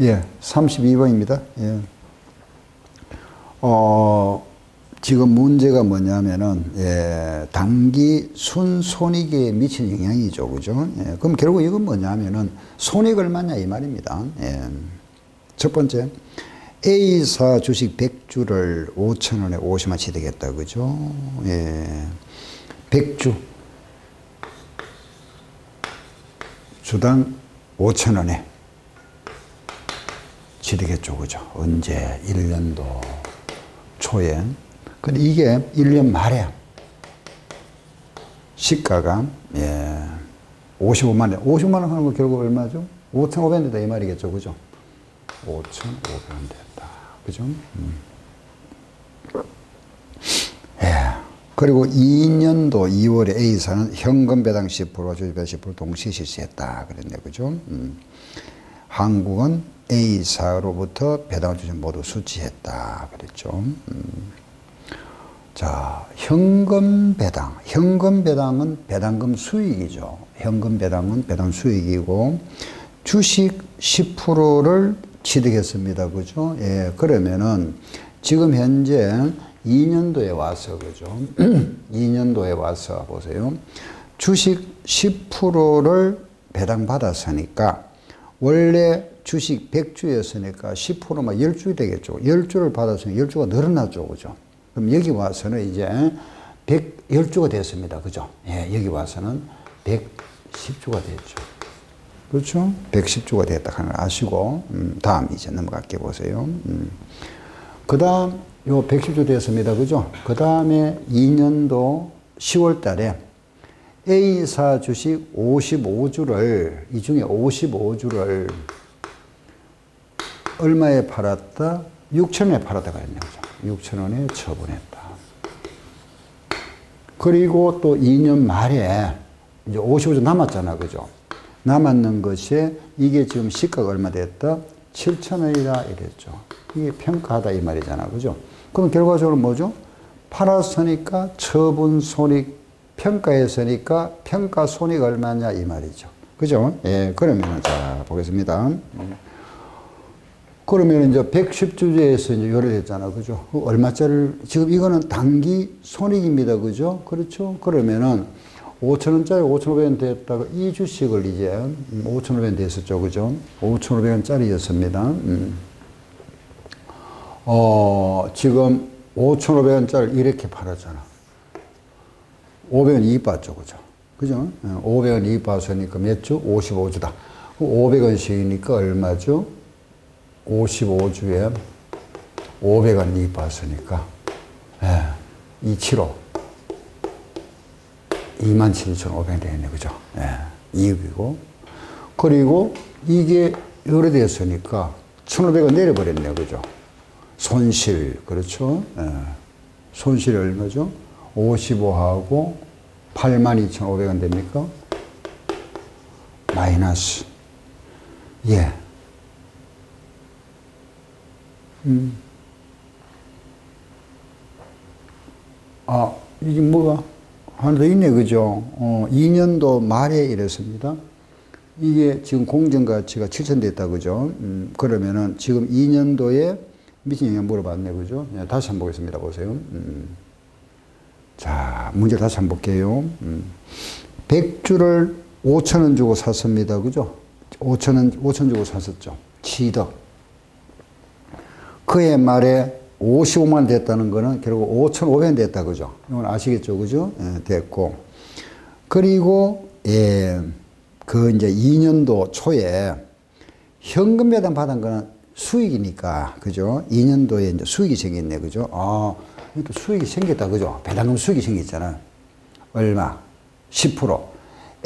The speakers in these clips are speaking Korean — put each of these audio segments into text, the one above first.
예, 32번입니다. 예. 어, 지금 문제가 뭐냐면은, 예, 당기 순손익에 미친 영향이죠. 그죠? 예, 그럼 결국 이건 뭐냐면은, 손익 얼마냐 이 말입니다. 예. 첫 번째, A사 주식 100주를 5천원에 50만 취득했다. 그죠? 예. 100주. 주당 5천원에 취득했죠. 그죠? 언제? 1년도 초에. 근데 이게 1년 말에 시가가, 예, 55만 원. 55만 원 하는 거 결국 얼마죠? 5,500원 된다. 이 말이겠죠. 그죠? 5,500원 됐다. 그죠? 음. 예. 그리고 2년도 2월에 A사는 현금 배당 10%, 주식 배당 10% 동시에 실시했다. 그랬네. 그죠? 음. 한국은 A사로부터 배당을 주신 모두 수치했다. 그랬죠. 음. 자, 현금 배당. 현금 배당은 배당금 수익이죠. 현금 배당은 배당 수익이고, 주식 10%를 취득했습니다. 그죠? 예, 그러면은 지금 현재 2년도에 와서, 그죠? 2년도에 와서 보세요. 주식 10%를 배당받았으니까, 원래 주식 100주였으니까 10%만 10주 되겠죠. 10주를 받았으니 10주가 늘어났죠. 그죠? 그럼 여기 와서는 이제 110주가 됐습니다. 그죠? 예, 여기 와서는 110주가 됐죠. 그렇죠? 110주가 됐다 하는 걸 아시고, 음, 다음 이제 넘어갈게 보세요. 음. 그 다음, 요 110주 됐습니다. 그죠? 그 다음에 2년도 10월 달에 A사 주식 55주를, 이 중에 55주를 얼마에 팔았다? 6천원에 팔았다가 그죠? 6천원에 처분했다. 그리고 또 2년 말에 이제 55주 남았잖아, 그죠? 남았는 것이 이게 지금 시가가 얼마 됐다? 7천원이다 이랬죠. 이게 평가하다 이 말이잖아, 그죠? 그럼 결과적으로 뭐죠? 팔았으니까 처분 손익 평가했으니까 평가 손익 얼마냐 이 말이죠. 그죠? 예, 그러면 자 보겠습니다. 그러면 이제 110주제에서 이제 요래됐잖아. 그죠? 얼마짜리, 지금 이거는 단기 손익입니다. 그죠? 그렇죠? 그러면은 5천원짜리 5,500원 됐다가 이 주식을 이제 5,500원 됐었죠. 그죠? 5,500원짜리였습니다. 음. 어, 지금 5,500원짜리 이렇게 팔았잖아. 500원 이익 봤죠. 그죠? 그죠? 500원 이익 봤으니까 몇 주? 55주다. 500원씩이니까 얼마죠? 55주에 500원 이익 봤으니까, 예, 275. 27,500원 되겠네. 그죠? 예, 이익이고. 그리고 이게 요래 됐으니까 1,500원 내려버렸네. 그죠? 손실. 그렇죠? 예. 손실이 얼마죠? 55하고 82,500원 됩니까? 마이너스. 예. 음. 아, 이게 뭐가 하나 더 있네, 그죠? 어, 2년도 말에 이랬습니다. 이게 지금 공정가치가 7천 됐다, 그죠? 음, 그러면은 지금 2년도에 미친 영향 물어봤네, 그죠? 네, 다시 한번 보겠습니다. 보세요. 음. 자, 문제 다시 한번 볼게요. 음. 100주를 5천원 주고 샀습니다. 그죠? 5천원, 5천 주고 샀었죠. 취득. 그해 말에 55만 됐다는 거는 결국 5,500원 됐다. 그죠? 이건 아시겠죠? 그죠? 예, 됐고. 그리고, 예, 그 이제 2년도 초에 현금 배당 받은 거는 수익이니까. 그죠? 2년도에 이제 수익이 생겼네. 그죠? 아, 또 수익이 생겼다. 그죠? 배당금 수익이 생겼잖아. 얼마? 10%.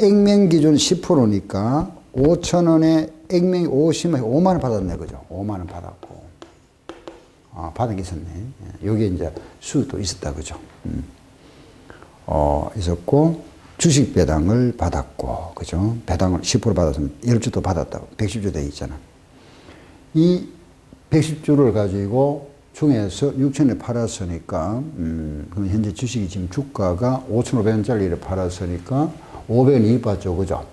액면 기준 10%니까 5천 원에 액면이 50만, 5만 원 받았네. 그죠? 5만 원 받았고. 아, 받은 게 있었네. 여기에 이제 수익도 있었다. 그죠? 음. 어, 있었고, 주식 배당을 받았고, 그죠? 배당을 10% 받았으면 10주도 받았다고. 110주 돼 있잖아. 이 110주를 가지고 중에서 6천에 팔았으니까, 음, 그럼 현재 주식이 지금 주가가 5,500원짜리를 팔았으니까 500원 이익 받죠. 그죠?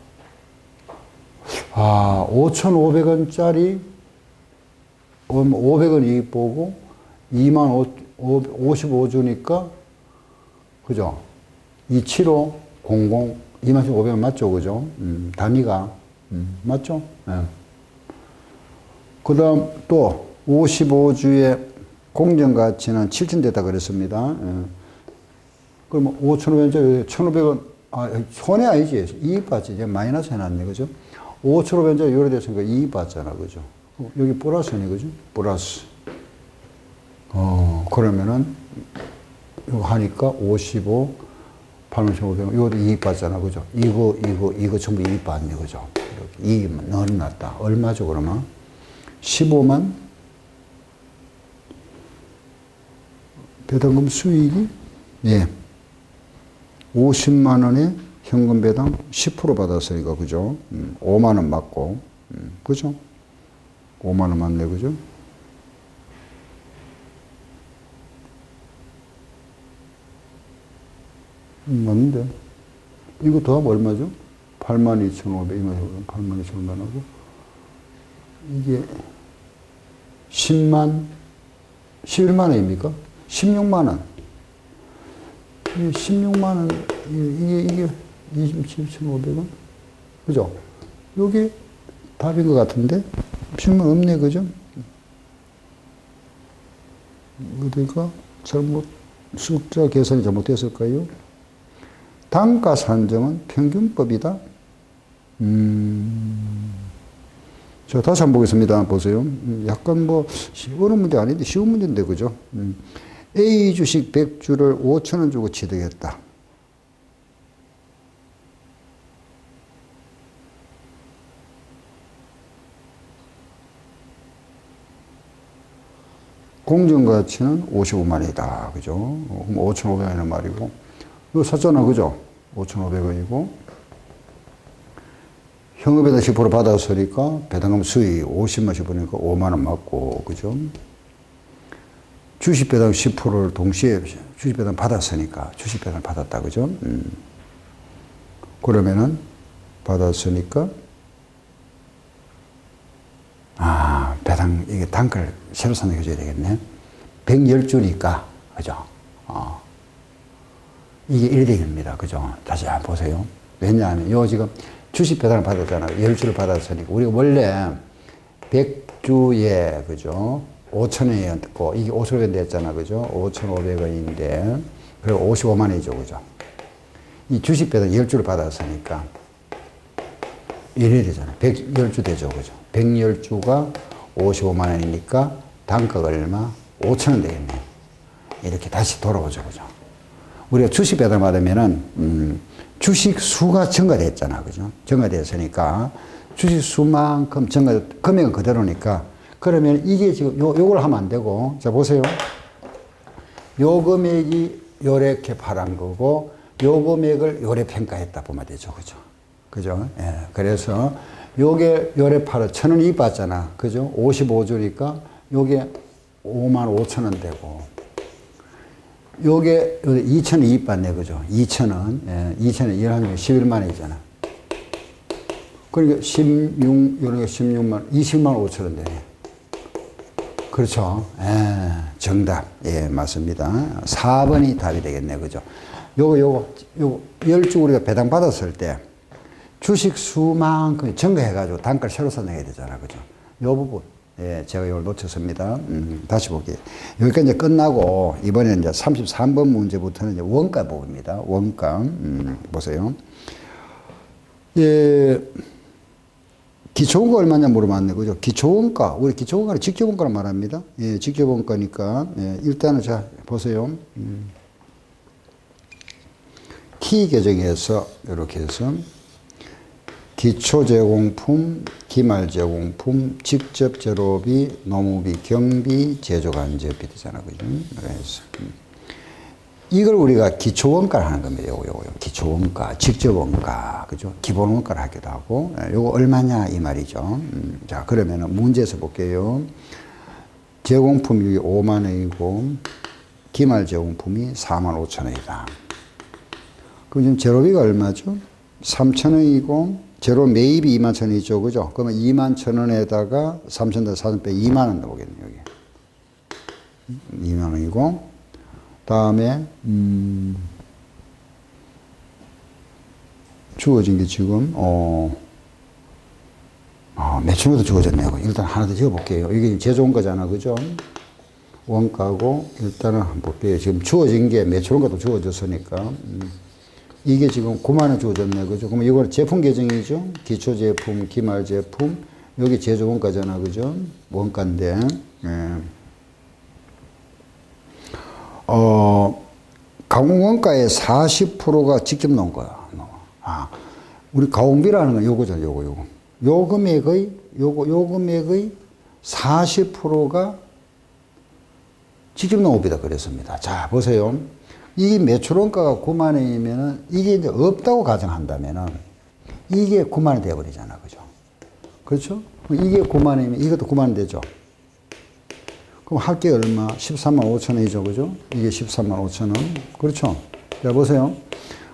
아, 5,500원짜리 500원 이익 보고 2만 55주니까 그죠? 27500 25,500원 맞죠? 그죠? 음, 단위가 음, 맞죠? 네. 그 다음 또 55주의 공정가치는 7천 됐다 그랬습니다. 예. 그럼 5,500원짜리 1,500원, 아, 손해 아니지. 이익 받지. 이제 마이너스 해놨네. 그죠? 5,500원짜리 요래 됐으니까 이익 받잖아. 그죠? 어, 여기 플러스네. 그죠? 플러스. 어, 그러면은, 이거 하니까 55, 8,500원. 이것도 이익 받잖아. 그죠? 이거, 이거, 이거 전부 이익 받네. 그죠? 이렇게 이익 넣어놨다. 얼마죠, 그러면? 15만 배당금 수익이 예. 50만 원에 현금 배당 10% 받았으니까 그죠? 음, 5만 원 맞고 음, 그죠? 5만 원 맞네 그죠? 음, 맞는데 이거 더하면 얼마죠? 8만 2,500 이만 8만 2,500만 하고 이게 10만 11만 원입니까? 16만 원. 16만 원, 이게, 이게 27,500원? 그죠? 요게 답인 것 같은데? 질문 없네, 그죠? 어디가 잘못, 숫자 계산이 잘못됐을까요? 단가 산정은 평균법이다? 음, 자, 다시 한번 보겠습니다. 보세요. 음, 약간 뭐, 어려운 문제 아닌데 쉬운 문제인데, 그죠? 음. A 주식 100주를 5천원 주고 취득했다. 공정 가치는 55만이다. 그죠? 그럼 5,500원이란 말이고. 이거 샀잖아. 그죠? 5,500원이고. 현금에다 10% 받았으니까 배당금 수익 50만씩 보니까 5만원 맞고. 그죠? 주식 배당 10%를 동시에 주식 배당 받았으니까 주식 배당 받았다. 그죠? 음. 그러면은 받았으니까 아, 배당, 이게 단가를 새로 선택해줘야 되겠네. 110주니까, 그죠? 어. 이게 1대1입니다. 그죠? 다시 한번 보세요. 왜냐하면, 요 지금 주식 배당을 받았잖아요. 10주를 받았으니까. 우리가 원래 100주에, 그죠? 5천원이었고, 이게 5천원 됐잖아. 그죠? 5,500원인데, 그리고 55만원이죠. 그죠? 이 주식 배당 10주를 받았으니까, 1일이잖아. 110주 되죠. 그죠? 110주가 55만 원이니까 단가가 얼마? 5천 원 되겠네. 이렇게 다시 돌아오죠. 그죠? 우리가 주식 배당 받으면은, 음, 주식 수가 증가됐잖아. 그죠? 증가됐으니까 주식 수만큼 증가, 금액은 그대로니까 그러면 이게 지금 요, 요걸 하면 안 되고, 자, 보세요. 요 금액이 요렇게 팔은 거고, 요 금액을 요래 평가했다 보면 되죠. 그죠? 그죠? 예. 그래서 요게 요래 팔아 천원 이익 받잖아. 그죠? 55주니까 요게 5만 5천 원 되고 요게 2천 원 이익 받네. 그죠? 2천 원. 예. 2천 원 일하면 11만 원이잖아. 그러니까 16, 요런 16만, 20만 5천 원 되네. 그렇죠. 예. 정답. 예, 맞습니다. 4번이 답이 되겠네. 그죠? 요거, 요거, 요거, 10주 우리가 배당 받았을 때 주식 수만큼 증가해가지고 단가를 새로 선정해야 되잖아. 그죠? 요 부분. 예, 제가 이걸 놓쳤습니다. 음, 다시 볼게요. 여기까지 이제 끝나고, 이번에 이제 33번 문제부터는 이제 원가 부분입니다. 원가. 음, 보세요. 예, 기초원가 얼마냐 물어봤네. 그죠? 기초원가. 우리 기초원가는 직접원가를 말합니다. 예, 직접원가니까. 예, 일단은 자, 보세요. 음. 키 계정에서 이렇게 해서 기초 재공품, 기말 재공품, 직접 재료비, 노무비, 경비, 제조 간접비 되잖아. 그죠? 그래서 이걸 우리가 기초 원가라 하는 겁니다. 요거 요거 기초 원가, 직접 원가, 그죠? 기본 원가라 하기도 하고 요거 얼마냐 이 말이죠. 음, 자, 그러면은 문제에서 볼게요. 재공품이 5만 원이고 기말 제공품이 4만 5천 원이다. 그럼 지금 제로비가 얼마죠? 3천 원이고 제로 매입이 2만 천 원이죠. 그죠? 그러면 2만 천 원에다가 3천 더 4천 빼 2만 원 나오겠네, 여기. 2만 원이고, 다음에, 음, 주어진 게 지금, 어, 아, 매출도 주어졌네요. 일단 하나 더 지어볼게요. 이게 제조원 거잖아. 그죠? 원가고, 일단은 한번 볼게요. 지금 주어진 게 매출원가도 주어졌으니까. 음. 이게 지금 9만원 주어졌네. 그죠? 그럼 이거 제품 계정이죠? 기초 제품, 기말 제품. 여기 제조 원가잖아. 그죠? 원가인데. 예. 어, 가공 원가의 40%가 직접 넣은 거야. 아, 우리 가공비라는 건 요거죠. 요거, 요거. 요 금액의, 요거, 요 금액의 40%가 직접 농업이다 그랬습니다. 자, 보세요. 이 매출 원가가 9만 원이면은 이게 이제 없다고 가정한다면은 이게 9만 원 되어버리잖아. 그죠? 그렇죠? 이게 9만 원이면 이것도 9만 원 되죠? 그럼 할 게 얼마? 13만 5천 원이죠. 그죠? 이게 13만 5천 원. 그렇죠? 자, 보세요.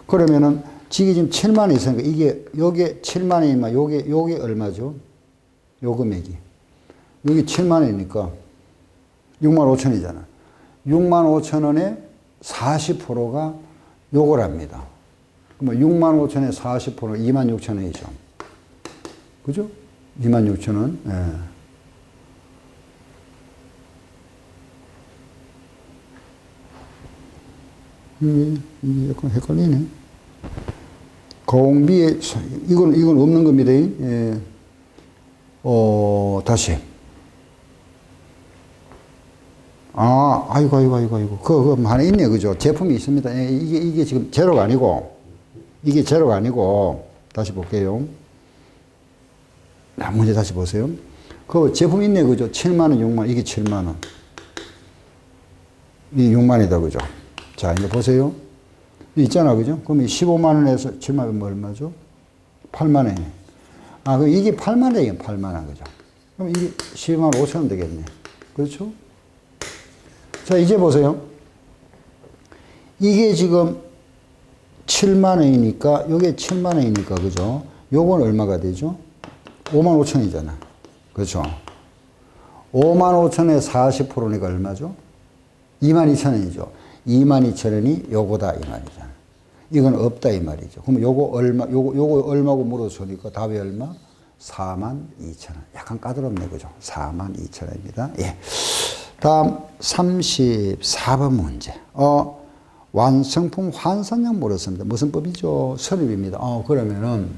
그러면은 지금 지금 7만 원 있으니까 이게 요게 7만 원이면 요게 요게 얼마죠? 요 금액이. 여기 7만 원이니까 6만 5천 원이잖아. 6만 5천 원에 40%가 요걸 합니다. 그러면 6만 5천에 40% 2만 6천 원이죠. 그죠? 2만 6천 원. 예. 이게 약간 헷갈리네. 공비에, 이건, 이건 없는 겁니다. 예. 어, 다시. 아, 아이고, 아이고, 아이고, 아이고. 그거, 그거 하나 있네. 그죠? 제품이 있습니다. 예, 이게, 이게 지금 제로가 아니고, 이게 제로가 아니고, 다시 볼게요. 자, 문제 다시 보세요. 그 제품 있네. 그죠? 7만원, 6만원. 이게 7만원. 이 6만이다. 그죠? 자, 이제 보세요. 있잖아. 그죠? 그럼 15만원에서 7만원 얼마죠? 8만원이네. 아, 그럼 이게 8만원이에요. 8만원. 그죠? 그럼 이게 12만 5천원 되겠네. 그렇죠? 자, 이제 보세요. 이게 지금 7만 원이니까, 요게 7만 원이니까, 그죠? 요건 얼마가 되죠? 5만 5천이잖아. 그렇죠? 5만 5천에 40%니까 얼마죠? 2만 2천 원이죠. 2만 2천 원이 요거다, 이 말이잖아. 이건 없다, 이 말이죠. 그럼 요거 얼마, 요거, 요거 얼마고 물어주니까 답이 얼마? 4만 2천 원. 약간 까다롭네, 그죠? 4만 2천 원입니다. 예. 다음 34번 문제. 어, 완성품 환산량 물었습니다. 무슨 법이죠? 선입입니다. 어, 그러면은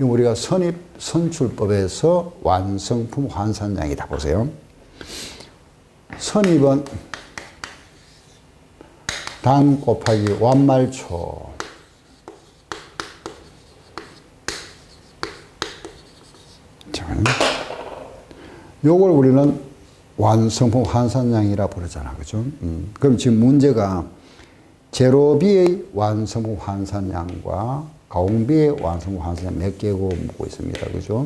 우리가 선입 선출법에서 완성품 환산량이다 보세요. 선입은 당 곱하기 완말초 자, 요걸 우리는 완성품 환산량이라 부르잖아. 그죠? 음. 그럼 지금 문제가 제로비의 완성품 환산량과 가공비의 완성품 환산량 몇 개고 묻고 있습니다. 그죠?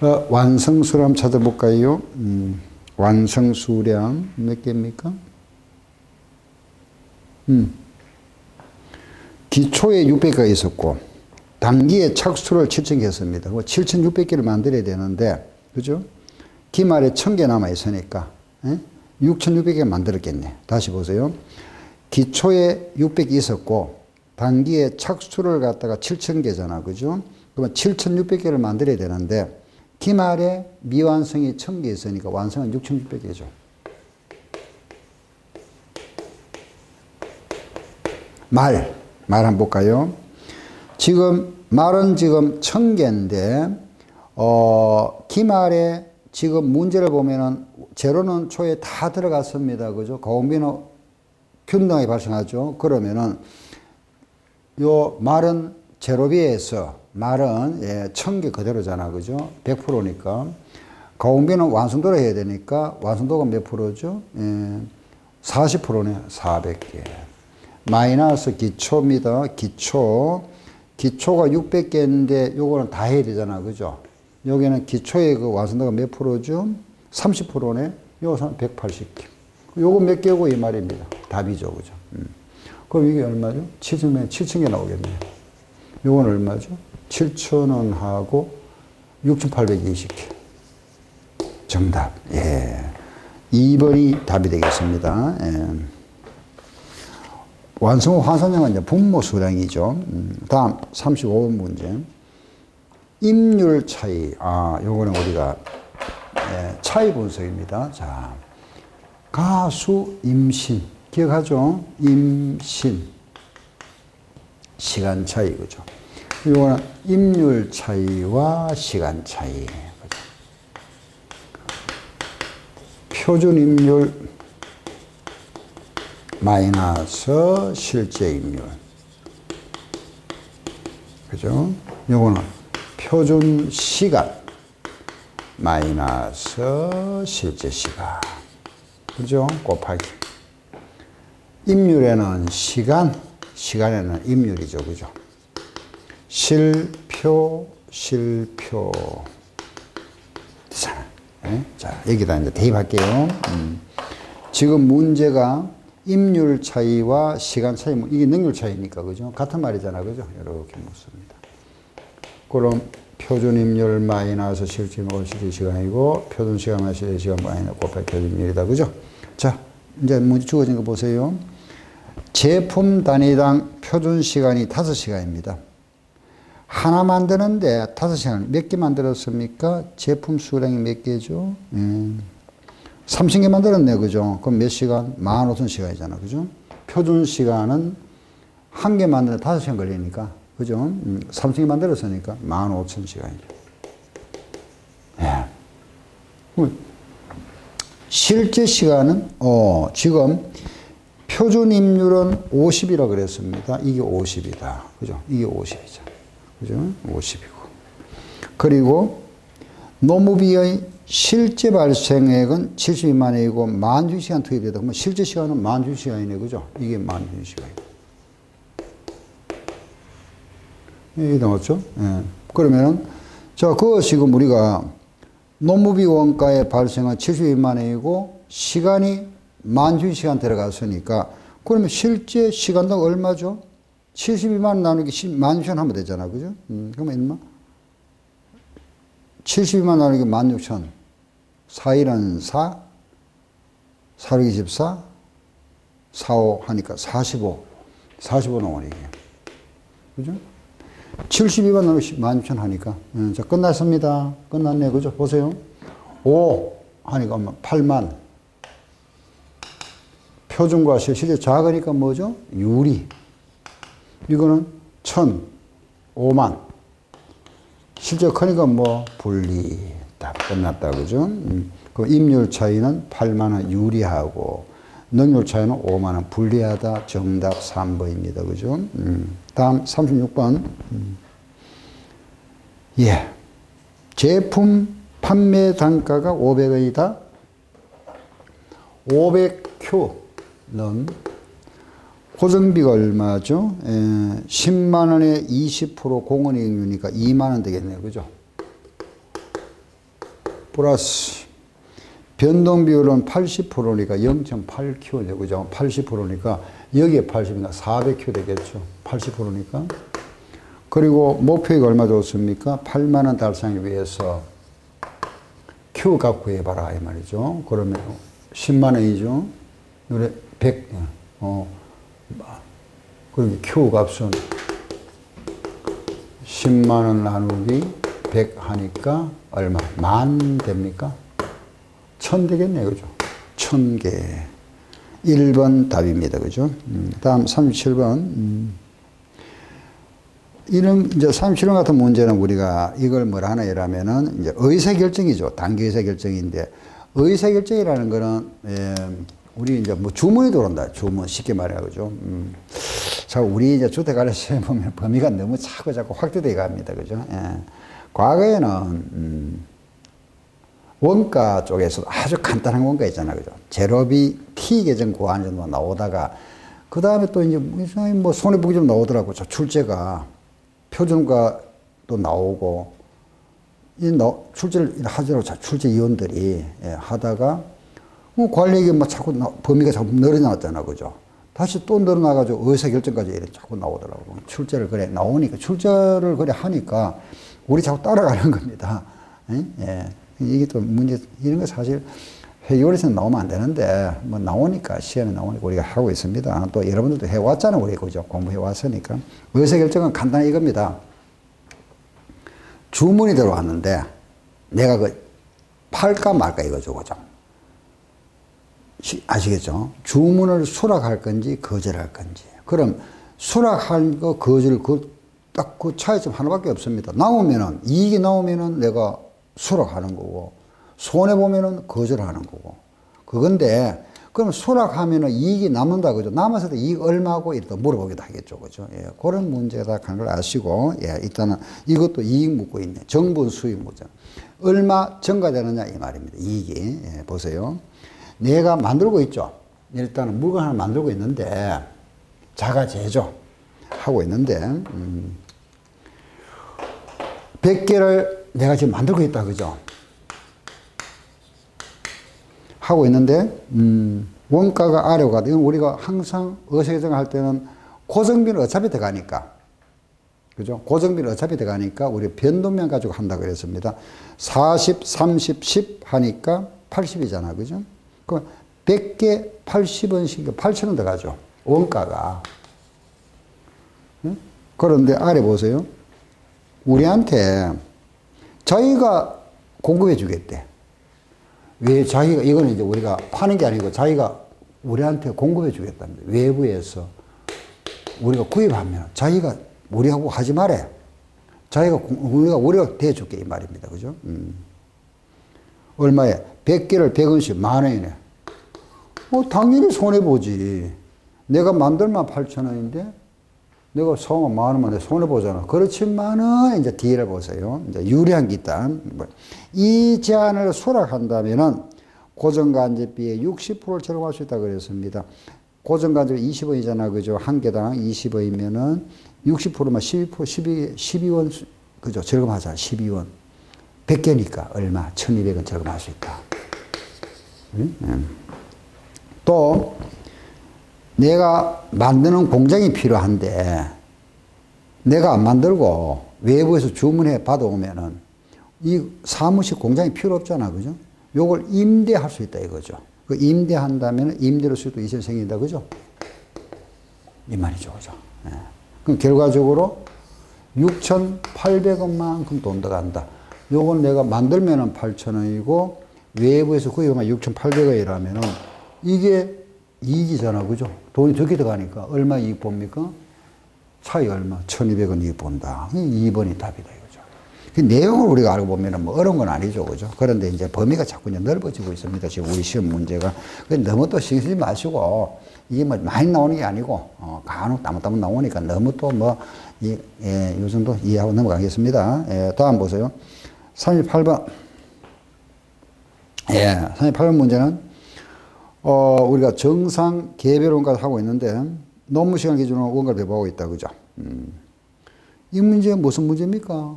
어, 완성수를 한번 찾아볼까요? 음, 완성수량 몇 개입니까? 음. 기초에 600개가 있었고, 단기에 착수를 7,000개 습니다 7,600개를 만들어야 되는데, 그죠? 기말에 1000개 남아 있으니까, 예? 6,600개 만들었겠네. 다시 보세요. 기초에 600개 있었고, 단기에 착수를 갖다가 7,000개잖아. 그죠? 그러면 7,600개를 만들어야 되는데, 기말에 미완성이 1000개 있으니까 완성은 6,600개죠. 말, 말 한번 볼까요? 지금 말은 지금 천 개인데 어, 기말에 지금 문제를 보면은 제로는 초에 다 들어갔습니다. 그죠? 고비는 균등하게 발생하죠. 그러면은 요 말은 제로비에서 말은 예, 천개 그대로잖아. 그죠? 100%니까. 가공비는 완성도를 해야 되니까 완성도가 몇 프로죠? 예, 40%네. 400개. 마이너스 기초입니다. 기초. 기초가 600개인데 요거는 다 해야 되잖아. 그죠? 여기는 기초의 그 완성도가 몇 프로죠? 30%네. 요것은 180개. 요거 몇 개고 이 말입니다. 답이죠. 그죠? 음. 그럼 이게 얼마죠? 7층에 7층에 나오겠네요. 요건 얼마죠? 7,000원 하고 6,820kg. 정답. 예. 2번이 답이 되겠습니다. 예. 완성 후 환산량은 분모 수량이죠. 음, 다음 35번 문제. 임률 차이. 아, 요거는 우리가 예, 차이 분석입니다. 자, 가수 임신. 기억하죠? 임신. 시간 차이, 그죠? 요거는 임률 차이와 시간 차이. 표준 임률 마이너스 실제 임률. 그죠? 요거는 표준 시간 마이너스 실제 시간. 그죠? 곱하기. 임률에는 시간, 시간에는 임률이죠. 그죠? 실표, 실표. 네? 자, 여기다 이제 대입할게요. 음. 지금 문제가 임률 차이와 시간 차이, 뭐 이게 능률 차이니까, 그죠? 같은 말이잖아, 그죠? 이렇게 묻습니다. 그럼 표준 임률 마이너스 실제 실제 시간이고, 표준 시간 실제 시간 마이너스 곱하기 표준 임률이다, 그죠? 자, 이제 문제 주어진 거 보세요. 제품 단위당 표준 시간이 5시간입니다. 하나 만드는데 5시간 몇 개 만들었습니까? 제품 수량이 몇 개죠? 음. 30개 만들었네, 그죠? 그럼 몇 시간? 15,000시간이잖아, 그죠? 표준 시간은 한 개 만드는데 5시간 걸리니까, 그죠? 음. 30개 만들었으니까 15,000시간이죠. 예. 실제 시간은, 어, 지금 표준 임률은 50이라 그랬습니다. 이게 50이다. 그죠? 이게 50이죠. 그죠? 50이고. 그리고 노무비의 실제 발생액은 72만원이고 만주시간 투입되다 그러면 실제 시간은 만주시간이네. 그죠? 이게 만주시간이다. 이게 나왔죠? 예. 그러면은, 자, 그거 지금 우리가 노무비 원가의 발생은 72만 원이고 시간이 만주 시간 들어갔으니까 그러면 실제 시간당 얼마죠? 72만 나누기 만육천 하면 되잖아. 그죠? 음, 그러면 얼마? 72만 나누기 만육천. 4일은 4, 4 24, 4, 5 하니까 45. 45 나오네, 이게. 그죠? 72만 나누기 만육천 하니까. 음, 자, 끝났습니다. 끝났네. 그죠? 보세요. 5 하니까 8만. 표준과 실제 작으니까 뭐죠? 유리. 이거는 천, 오만. 실제 크니까 뭐 분리 딱 끝났다 그죠? 음. 그 임률 차이는 8만 원 유리하고 능률 차이는 5만 원 불리하다. 정답 3번입니다. 그죠? 음. 다음 36번. 음. 예. 제품 판매 단가가 500원이다. 500큐는 고정비가 얼마죠? 에, 10만 원에 20% 공원이익률이니까 2만 원 되겠네요. 그죠? 플러스 변동 비율은 80%니까 0.8Q죠. 그죠? 80%니까 여기에 80이니까 400Q 되겠죠. 80%니까. 그리고 목표액 얼마 줬습니까? 8만 원 달성하기 위해서 Q 값 구해봐라 이 말이죠. 그러면 10만 원이죠. 요래 100 어. 그럼 Q 값은 10만원 나누기 100 하니까 얼마? 만 됩니까? 천 되겠네요. 그죠? 천 개. 1번 답입니다. 그죠? 음, 다음 37번. 음. 이런, 이제 37번 같은 문제는 우리가 이걸 뭘 하나 이라면은 이제 의사결정이죠. 단기 의사결정인데 의사결정이라는 거는, 예, 우리 이제 뭐 주문이 들어온다. 주문 쉽게 말해 그죠. 음. 자 우리 이제 주택 관리 시에 보면 범위가 너무 자꾸 자꾸 확대돼 갑니다. 그죠. 예. 과거에는 음. 원가 쪽에서 아주 간단한 원가 있잖아. 그죠. 제로비 T 계정 구한 정도 나오다가 그 다음에 또 이제 뭐 손해보기 좀 나오더라고. 저 출제가 표준가도 나오고 이 출제를 하더라고. 출제 위원들이 예, 하다가 뭐 관리액이 뭐 자꾸 범위가 자꾸 늘어났잖아. 그죠? 다시 또 늘어나가지고 의사결정까지 이렇게 자꾸 나오더라고. 출제를 그래 나오니까 출제를 그래 하니까 우리 자꾸 따라가는 겁니다. 예. 이게 또 문제 이런 거 사실 회계원에서는 나오면 안 되는데 뭐 나오니까 시험에 나오니까 우리가 하고 있습니다. 또 여러분들도 해왔잖아요, 우리 그죠? 공부해 왔으니까 의사 결정은 간단히 이겁니다. 주문이 들어왔는데 내가 그 팔까 말까 이거죠, 그죠? 아시겠죠? 주문을 수락할 건지 거절할 건지. 그럼 수락할 거 거절 그딱그 그 차이점 하나밖에 없습니다. 나오면은 이익이 나오면은 내가 수락하는 거고 손해 보면은 거절하는 거고. 그건데 그럼 수락하면은 이익이 남는다 그죠? 남아서도 이익 얼마고 이렇게 물어보기도 하겠죠, 그죠? 예, 그런 문제다 하는 걸 아시고 예, 일단은 이것도 이익 묻고 있네. 정분 수익 문제. 얼마 증가되느냐 이 말입니다. 이익이 예, 보세요. 내가 만들고 있죠. 일단은 물건 하나 만들고 있는데 자가 제조 하고 있는데 음, 100개를 내가 지금 만들고 있다 그죠? 하고 있는데 음, 원가가 아래로 가다. 이건 우리가 항상 의사결정 할 때는 고정비는 어차피 들어가니까 그죠? 고정비는 어차피 들어가니까 우리 변동면 가지고 한다 그랬습니다. 40, 30, 10 하니까 80이잖아. 그죠? 그 100개 80원씩 8천원 들어가죠. 원가가. 그런데 아래 보세요. 우리한테 자기가 공급해 주겠대. 왜 자기가, 이거는 이제 우리가 파는 게 아니고 자기가 우리한테 공급해 주겠답니다. 외부에서 우리가 구입하면 자기가 우리하고 하지 말해. 자기가, 우리가, 우리가 대줄게. 이 말입니다. 그죠? 음. 얼마에? 100개를 100원씩 만 원이네. 뭐 당연히 손해보지. 내가 만들면 8천 원인데 내가 사오면 만 원만 손해 보잖아. 그렇지만은 이제 뒤를 보세요. 이제 유리한 게 있다. 뭐, 이 제한을 수락한다면은 고정간접비의 60%를 절감할 수 있다 그랬습니다. 고정간접비 20원이잖아. 그죠? 한 개당 20원이면은 60%면 12%, 12, 12원, 그죠? 절감하자. 12원. 100개니까 얼마? 1200원 절감할 수 있다. 응? 응. 또 내가 만드는 공장이 필요한데 내가 안 만들고 외부에서 주문해 받아오면은 이 사무실 공장이 필요 없잖아. 그죠? 요걸 임대할 수 있다 이거죠. 그 임대한다면 임대로 수도 있을 생긴다. 그죠? 이 말이죠. 그죠? 예. 그럼 결과적으로 6,800원만큼 돈 들어간다. 요건 내가 만들면은 8,000원이고 외부에서 구입하면 6,800원이라면은 이게 이익이잖아. 그죠? 돈이 적게 들어가니까. 얼마 이익 봅니까? 차이 얼마? 1200원 이익 본다. 2번이 답이다. 이거죠. 그 내용을 우리가 알고 보면 뭐 어려운 건 아니죠. 그죠? 그런데 이제 범위가 자꾸 이제 넓어지고 있습니다. 지금 우리 시험 문제가. 너무 또 신경 쓰지 마시고, 이게 뭐 많이 나오는 게 아니고, 어, 간혹 따문따문 나오니까 너무 또 뭐, 이, 예, 요 정도 이해하고 넘어가겠습니다. 예, 다음 보세요. 38번. 예, 38번 문제는 어, 우리가 정상 개별 원가를 하고 있는데 논문 시간 기준으로 원가를 배부하고 있다. 그죠? 음. 이 문제 무슨 문제입니까?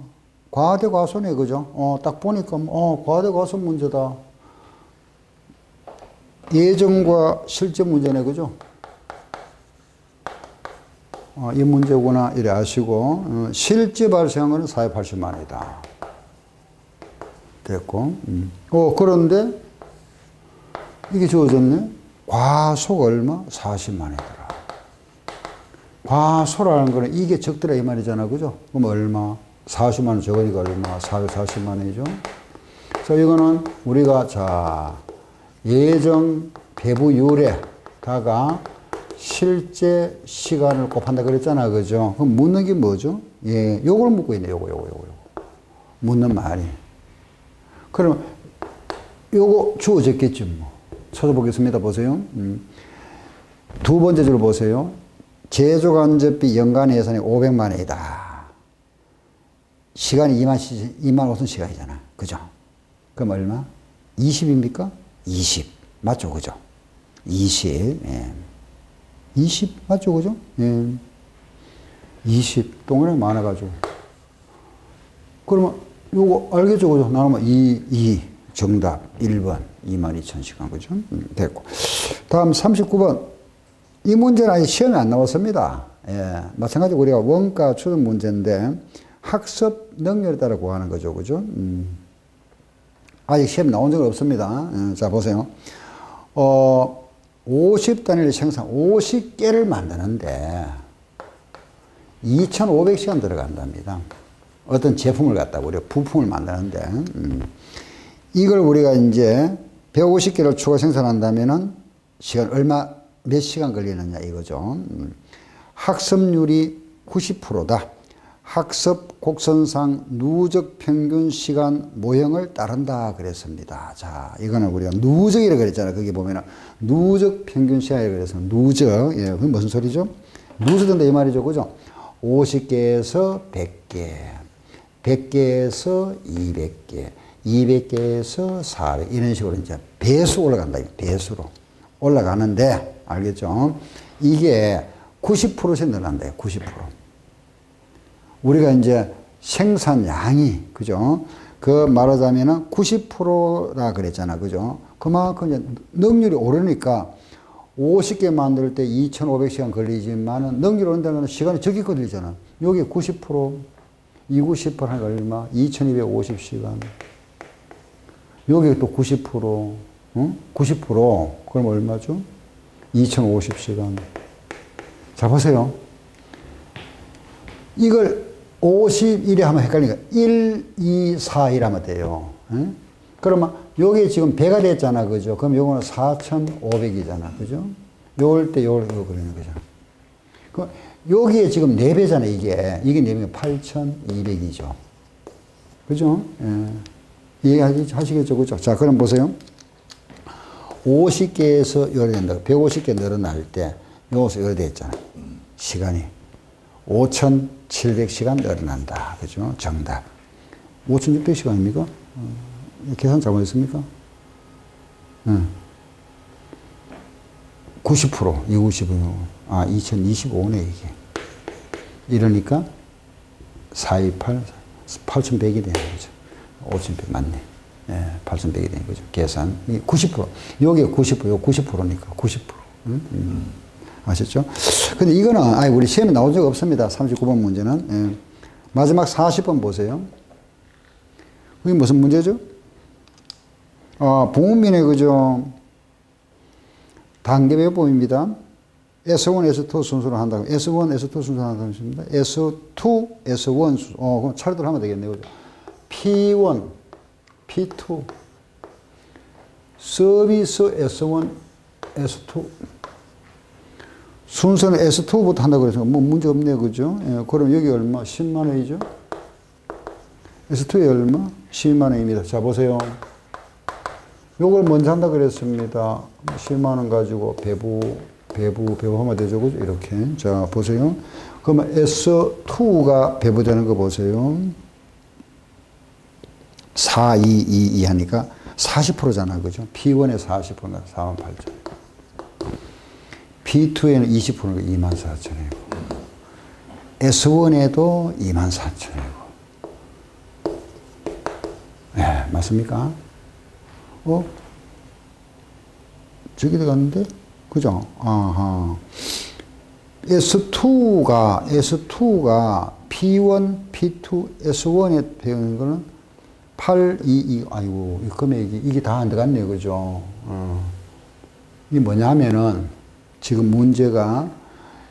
과대 과손에 그죠? 어, 딱 보니까 어, 과대 과손 문제다. 예정과 실제 문제네. 그죠? 어, 이 문제구나 이래 아시고 어, 실제 발생한 거는 480만 원이다. 됐고. 음. 어, 그런데 이게 주어졌네. 과속 얼마? 40만 원이더라. 과소라는 거는 이게 적더라 이 말이잖아. 그죠? 그럼 얼마? 40만 원 적으니까 얼마? 440만 원이죠. 그래서 이거는 우리가 자, 예정 배부율에다가 실제 시간을 곱한다 그랬잖아. 그죠? 그럼 묻는 게 뭐죠? 예, 요걸 묻고 있네. 요거, 요거, 요거, 요거. 묻는 말이. 그러면 요거 주어졌겠지 뭐. 찾아보겠습니다. 보세요. 음. 두 번째 줄 보세요. 제조간접비 연간 예산이 500만 원이다. 시간이 2만, 2만 5천 시간이잖아. 그죠? 그럼 얼마? 20입니까? 20. 맞죠? 그죠? 20. 예. 20. 맞죠? 그죠? 예. 20. 동그라미 많아가지고. 그러면 요거 알겠죠? 그죠? 나누면 2, 2. 정답 1번. 22,000시간, 그죠? 음, 됐고. 다음 39번. 이 문제는 아직 시험에 안 나왔습니다. 예, 마찬가지로 우리가 원가 추론 문제인데 학습 능력에 따라 구하는 거죠. 그죠? 음. 아직 시험 나온 적은 없습니다. 예, 자, 보세요. 어, 50단위를 생산, 50개를 만드는데 2,500시간 들어간답니다. 어떤 제품을 갖다가 우리가 부품을 만드는데, 음. 이걸 우리가 이제 150개를 추가 생산한다면은 시간 얼마, 몇 시간 걸리느냐 이거죠. 음. 학습률이 90%다. 학습 곡선상 누적 평균 시간 모형을 따른다 그랬습니다. 자, 이거는 우리가 누적이라고 그랬잖아요. 거기 보면은 누적 평균 시간이라고 그래서 누적. 예, 그게 무슨 소리죠? 누적된다 이 말이죠. 그죠? 50개에서 100개, 100개에서 200개, 200개에서 400 이런 식으로 이제 배수 올라간다. 배수로 올라가는데 알겠죠? 이게 90%씩 늘어난다. 90%. 우리가 이제 생산량이 그죠? 그 말하자면은 90%라 그랬잖아. 그죠? 그만큼 이제 능률이 오르니까 50개 만들 때 2,500시간 걸리지만은 능률 건 시간이 적게 걸리잖아. 여기 90%, 290% 하니까 얼마? 2,250시간. 여기 또 90%, 응? 90%, 그럼 얼마죠? 2,050시간. 자, 보세요. 이걸 51에 하면 헷갈리니까 1, 2, 4 이라면 돼요. 응? 그러면 요게 지금 배가 됐잖아. 그죠? 그럼 요거는 4,500이잖아. 그죠? 요럴 때 요걸 이거 그리는 거잖아. 그, 여기에 지금 4배잖아, 이게. 이게 4배면 8,200이죠. 그죠? 예. 이해하시겠죠? 그죠? 자, 그럼 보세요. 50개에서 요래 된다. 150개 늘어날 때, 요것서 됐잖아. 시간이. 5,700시간 늘어난다. 그죠? 정답. 5,600시간입니까? 어. 계산 잘못했습니까? 응. 90% 250은 아 2025네 이게 이러니까 428 8100이 되는 거죠 5100 맞네 예, 8100이 되는 거죠 계산 90% 요게 90%요 90%니까 90% 응? 음. 아셨죠? 근데 이거는 아니 우리 시험에 나온 적 없습니다 39번 문제는 예. 마지막 40번 보세요 이게 무슨 문제죠? 아, 봉민의 그죠. 단계 배법입니다. S1, S2 순서로 한다고. S1, S2 순서로 한다고 했습니다. S2, S1 순서. 어, 그럼 차례대로 하면 되겠네요. 그죠? P1, P2. 서비스 S1, S2. 순서는 S2부터 한다고 그래서 뭐 문제 없네요. 그죠? 예, 그럼 여기 얼마? 10만 원이죠? S2에 얼마? 10만 원입니다. 자, 보세요. 요걸 먼저 한다 그랬습니다. 10만 원 가지고 배부, 배부, 배부 하면 되죠. 그죠? 이렇게. 자, 보세요. 그러면 S2가 배부되는 거 보세요. 4, 2, 2, 2 하니까 40%잖아. 그죠? P1에 40%가 4만 8천. P2에는 20%가 2만 4천이고. S1에도 2만 4천이고. 네, 맞습니까? 어? 저기 들어갔는데? 그죠? 아하. S2가, S2가 P1, P2, S1에 배우는 거는 8, 2, 2, 아이고, 이 금액이, 이게 다 안 들어갔네요. 그죠? 어. 이게 뭐냐면은, 지금 문제가,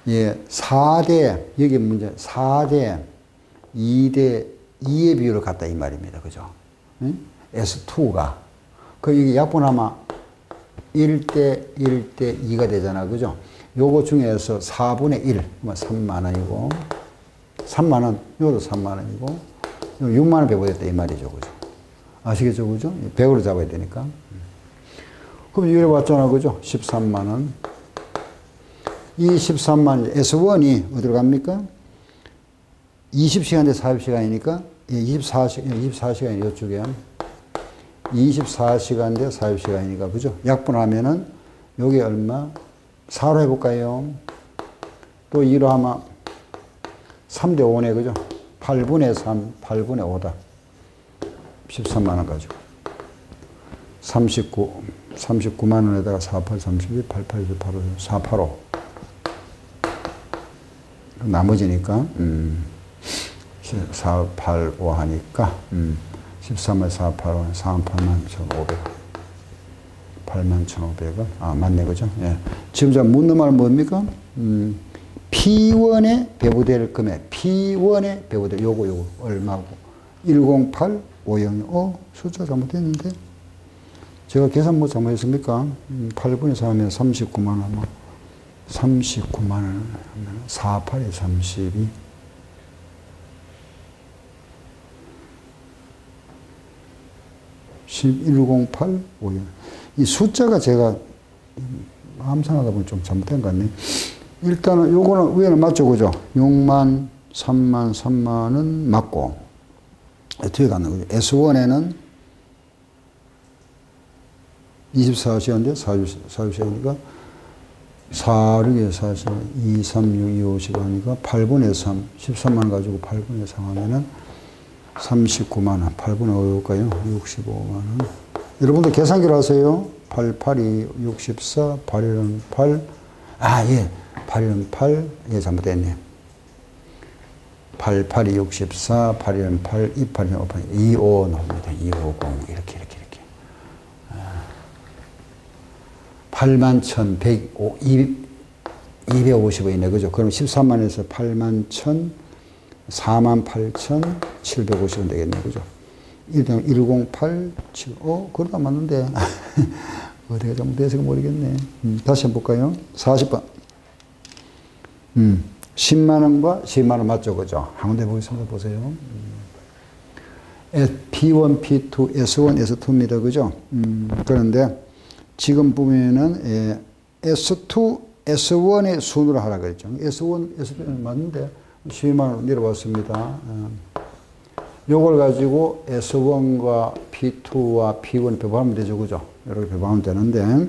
예, 4대, 여기 문제, 4대, 2대 2의 비율을 갖다 이 말입니다. 그죠? 응? S2가. 그 이게 약분하면 1대 1대 2가 되잖아. 그죠? 요거 중에서 4분의 1, 뭐 3만 원이고, 3만 원, 요도 3만 원이고, 6만 원 배부됐다 이 말이죠. 그죠? 아시겠죠? 그죠? 100으로 잡아야 되니까. 그럼 이래 봤잖아. 그죠? 13만 원. 이 13만 원, S1이 어디로 갑니까? 20시간 대 40시간이니까, 24시간, 24시간이 이쪽에. 24시간 대 40시간이니까, 그죠? 약분하면은, 여기 얼마? 4로 해볼까요? 또 2로 하면 3대 5네, 그죠? 8분의 3, 8분의 5다. 13만원 가지고. 39, 39만원에다가 48, 32, 88, 8 485. 나머지니까, 음, 4, 8, 5 하니까, 음, 13만 4, 8, 5, 4, 8만 1,500원. 8만 1,500원. 아, 맞네, 그죠? 예. 지금 제가 묻는 말은 뭡니까? 음, P1에 배부될 금액, P1에 배부될 요거, 요거, 얼마고. 108, 500, 어, 숫자 잘못했는데? 제가 계산 뭐 잘못했습니까? 음, 8분의 4하면 39만 원, 뭐, 39만 원 하면 4, 8에 32. (1108) 5이 숫자가 제가 암산하다 보니 좀 잘못된 것 같네. 일단은 요거는 위에는 맞죠, 그죠? 6만, 3만, 3만은 맞고. 뒤에 갔는 거죠. S1에는 24시간인데 4시간이니까 4, 6에 4시간, 2, 3, 6, 2, 50 하니까 8분의 3, 13만 가지고 8분의 3 하면은 39만 원, 8분의 5 해볼까요? 65만 원. 여러분들 계산기를 하세요. 8, 8이 64, 8이는 8. 아, 예. 8이는 8. 예, 잘못됐네. 8, 8이 64, 8이는 8, 2, 8이는 5, 8, 2, 5 나옵니다. 2, 5, 0. 이렇게, 이렇게, 이렇게. 8만 1,100, 250원이네. 그죠? 그럼 13만에서 8만 1,000, 4만 8천 750원 되겠네. 그죠? 108, 7, 어, 그러다 맞는데. 어디가 잘못돼서 모르겠네. 음, 다시 한번 볼까요? 40번. 음, 10만원과 10만원 맞죠? 그죠? 한 군데 보겠습니다. 보세요. 음. P1, P2, S1, S2입니다. 그죠? 음, 그런데 지금 보면은 예, S2, S1의 순으로 하라 그랬죠. S1, S2는 맞는데 12만원 내려왔습니다. 어. 요걸 가지고 S1과 P2와 P1 배분하면 되죠. 그죠? 이렇게 배분하면 되는데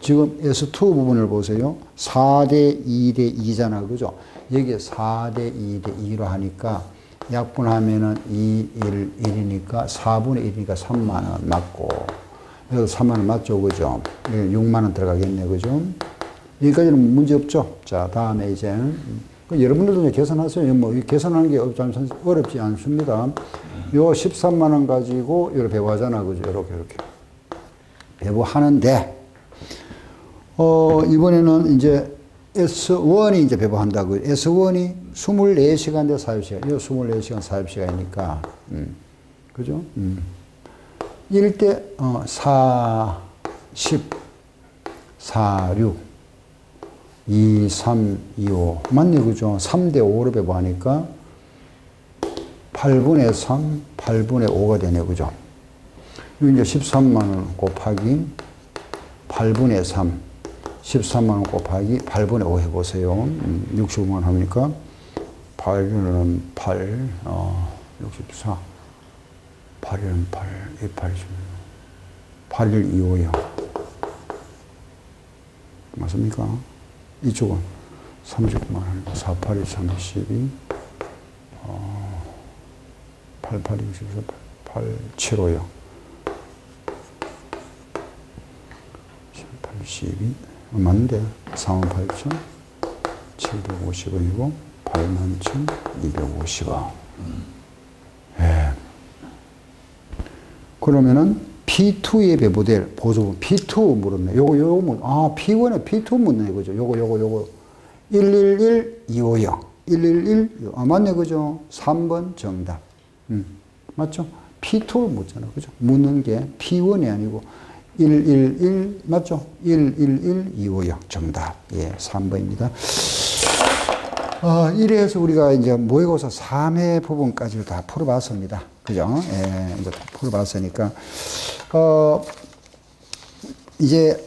지금 S2 부분을 보세요. 4대 2대 2잖아. 그죠? 여기에 4대 2대 2로 하니까 약분하면은 2, 1, 1이니까 4분의 1이니까 3만원 맞고 여기서 3만원 맞죠. 그죠? 6만원 들어가겠네. 그죠? 여기까지는 문제 없죠. 자, 다음에 이제 여러분들도 계산하세요. 뭐 계산하는 게 어렵지 않습니다. 요 13만 원 가지고 이렇게 배부하잖아. 그죠? 이렇게 이렇게. 배부하는데 어, 이번에는 이제 S1이 이제 배부한다고. S1이 24시간 대 40시간. 이 24시간 40시간이니까. 음. 그죠? 음. 1대 어, 4, 10, 4, 6, 2, 3, 2, 5. 맞네, 그죠? 3대 5로 배부하니까 8분의 3, 8분의 5가 되네, 그죠? 이제 13만원 곱하기 8분의 3, 13만원 곱하기 8분의 5 해보세요. 음, 65만원 하니까 8은 8, 어, 64. 8은 8, 2, 8, 8일 2, 5요. 맞습니까? 이쪽은 39만 원, 4, 8이 32, 어, 8, 8이 64, 8, 7, 5요. 82, 맞는데 4만 8천 750원이고 8만 1 250원. 예. 그러면은 P2에 배부될 보조금 P2 물었네. 요거 요거 묻. 아 P1에 P2 묻네 그죠? 요거 요거 요거 111 250 111 아 맞네 그죠? 3번 정답. 음. 맞죠? P2 묻잖아. 그죠? 묻는 게 P1이 아니고 111 맞죠? 111 250 정답. 예, 3번입니다. 어, 이래서 우리가 이제 모의고사 3회 부분까지를 다 풀어봤습니다. 그죠? 예, 이제 풀어봤으니까, 어, 이제,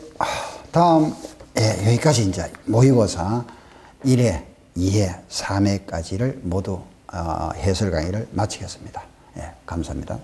다음, 예, 여기까지 이제 모의고사 1회, 2회, 3회까지를 모두, 어, 해설 강의를 마치겠습니다. 예, 감사합니다.